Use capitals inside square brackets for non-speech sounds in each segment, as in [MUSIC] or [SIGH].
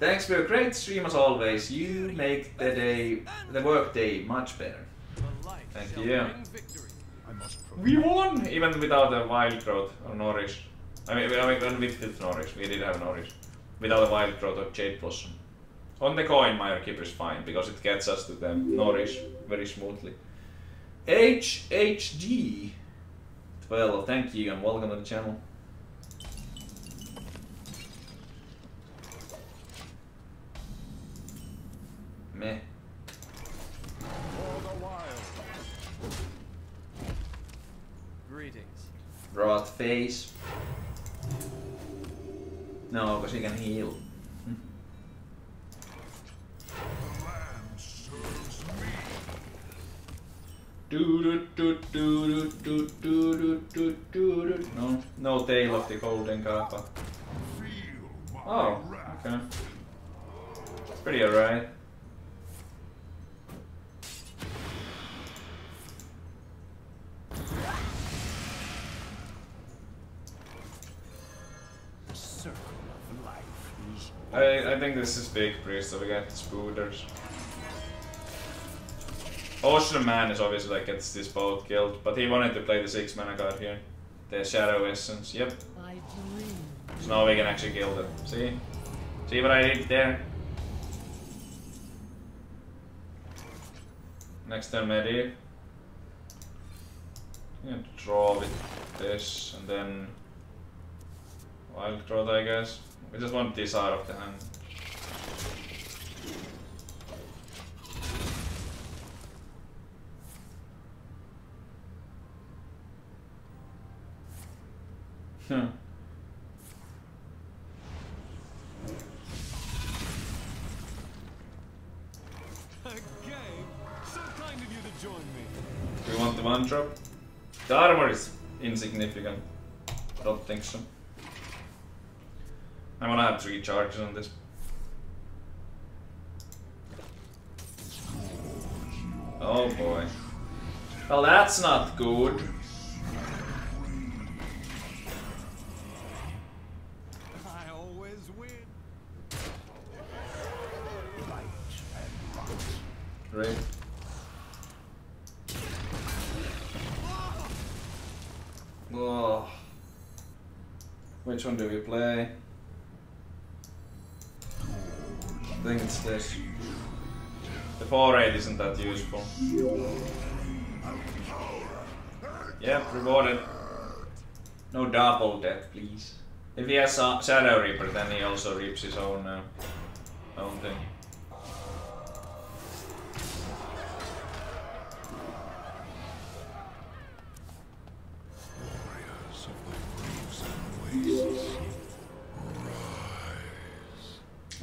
Thanks for a great stream as always. You make the day, the work day much better. Thank you. We won! Even without a wild growth or nourish. I mean, I mean with, nourish. We did have nourish. Without a wild growth or jade blossom. On the coin, Mire Keeper is fine because it gets us to the nourish very smoothly. HHD 12, thank you and welcome to the channel. Rot face. No, because he can heal. Do do do do do do do do do No, no tail of the golden kappa. Oh, okay. It's pretty alright. Think this is big priest, so we got spooters. Ocean Man is obviously like gets this boat killed, but he wanted to play the six mana card here. The Shadow Essence, yep. So now we can actually kill them. See? See what I did there? Next turn Medi. Yeah, draw with this and then wild growth I guess. We just want this out of the hand. Hmm. Again? So kind of you to join me. Do you want the one drop? The armor is insignificant. I don't think so. I wanna have three charges on this. Oh boy. Well, that's not good. Oh. Which one do we play? I think it's this. The 4-8 isn't that useful. Yep, rewarded. No double death, please. If he has Shadow Reaper, then he also reaps his own, uh, own thing.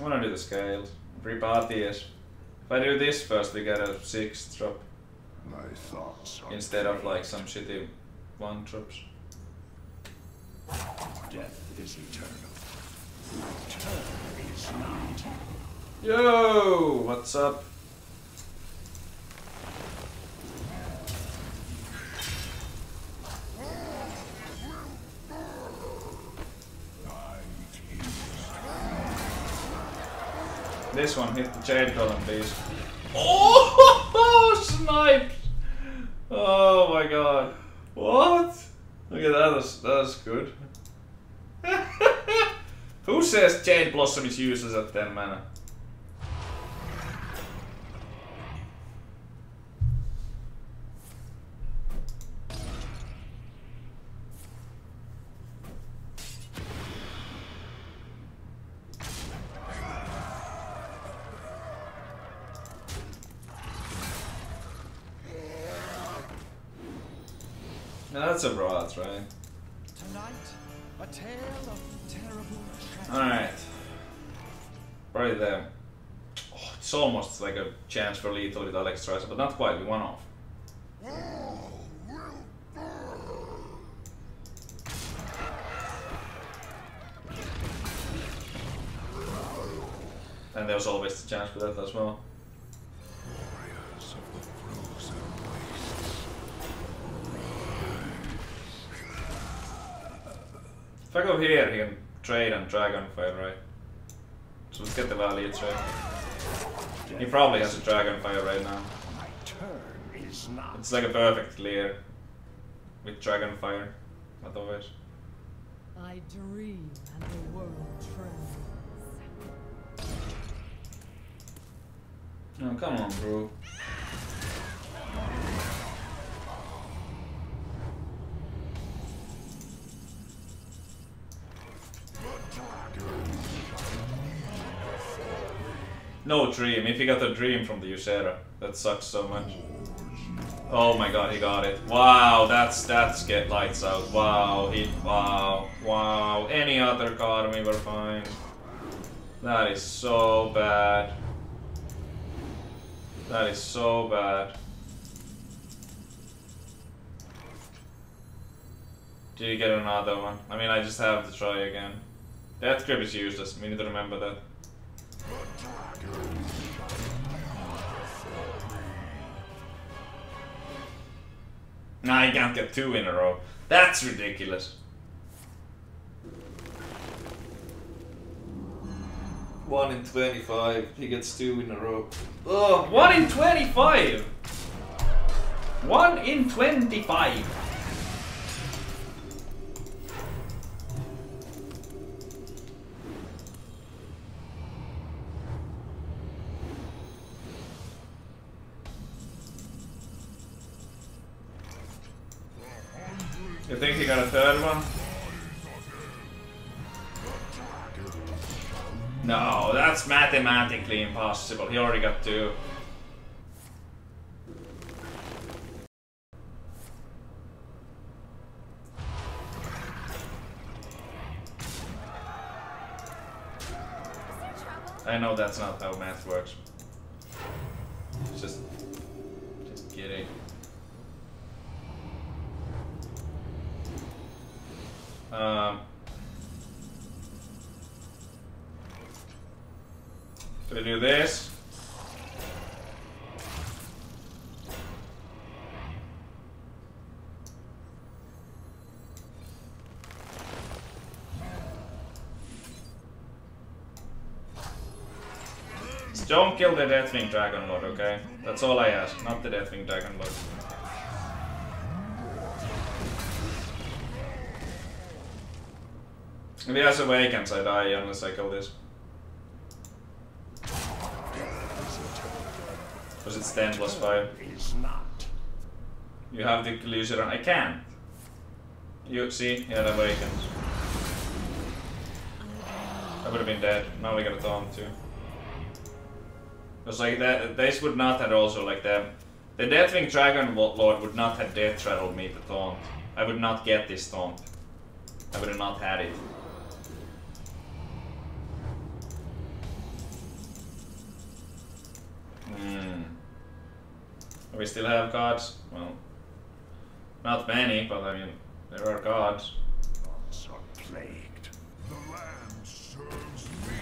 I wanna do the scales. Three parties. If I do this first, we get a six drop My thoughts are instead of like some shitty one drops. death is eternal. Return is not. Yo, what's up? This one hit the Jade Golem, please. Oh, [LAUGHS] sniped! Oh my god. What? Look at that, that's, that's good. [LAUGHS] Who says Jade Blossom is useless at 10 mana? That's a rot, right? Tonight, a tale of terrible. Alright. Right there. Oh, it's almost like a chance for lethal with Alexstrasza, but not quite, we won off. And there was always the chance for that as well. Go here, he can trade and Dragonfire, right? So let's get the value trade. He probably has a Dragonfire right now. My turn is not. It's like a perfect clear with Dragonfire, otherwise. I dream and the world trembles. No, come on, bro. No dream. If he got a dream from the Ysera, that sucks so much. Oh my god, he got it. Wow, that's that's get lights out. Wow, he wow, wow. Any other card we were fine. That is so bad. That is so bad. Did you get another one? I mean, I just have to try again. Death grip is useless. We need to remember that. Nah, you can't get two in a row. That's ridiculous. One in 25. He gets two in a row. Ugh, one in 25! One in 25! You think he got a third one? No, that's mathematically impossible. He already got two. I know that's not how math works. Just, just kidding. Gonna do this. Don't kill the Deathwing Dragon Lord, okay? That's all I ask, not the Deathwing Dragon Lord. If he has awakens, I die unless I kill this. It's 10 plus 5. Is not. You have the illusion. I can't. You see? Yeah, that awakens. I would have been dead. Now we got a taunt too. Because like that, this would not have also like that. the Deathwing Dragon Lord would not have death rattled me to taunt. I would not get this taunt. I would have not had it. We still have gods. Well, not many, but I mean, there are gods. Gods are plagued. The land serves me.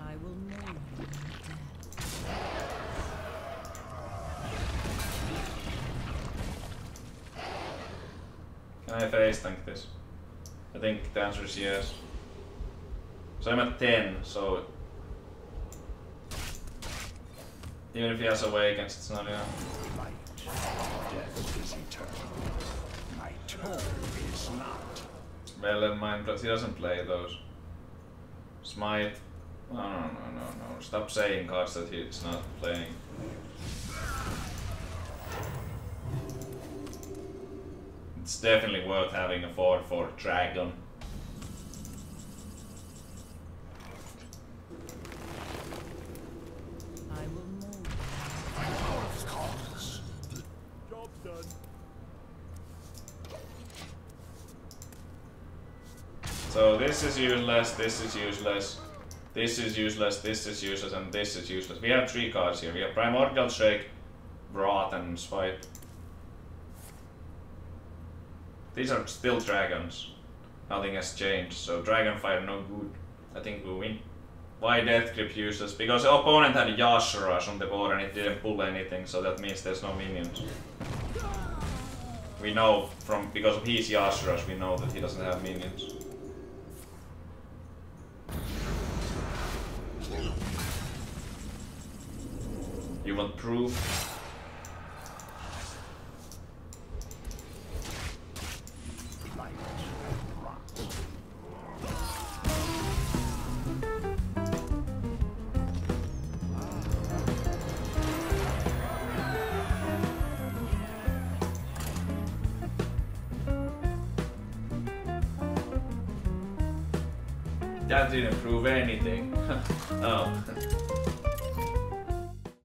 I will mourn your death. Can I face tank this? I think the answer is yes. So I'm at 10, so... Even if he has awakens, it's not enough. Light. Death is eternal. My turn is not. Well, never mind, but he doesn't play those. Smite. No, no, no, no, no. Stop saying cards that he's not playing. It's definitely worth having a 4 for Dragon. I will mourn. Of course. Job done. So this is useless, this is useless, this is useless, this is useless, and this is useless. We have three cards here. We have Primordial Drake, Wrath, and Swipe. These are still dragons. Nothing has changed, so Dragonfire no good. I think we win. Why Death Grip useless? Because the opponent had Y'Shaarj on the board and it didn't pull anything, so that means there's no minions. We know from because of his Y'Shaarj, we know that he doesn't have minions. You want proof? That didn't prove anything. oh. [LAUGHS] [LAUGHS]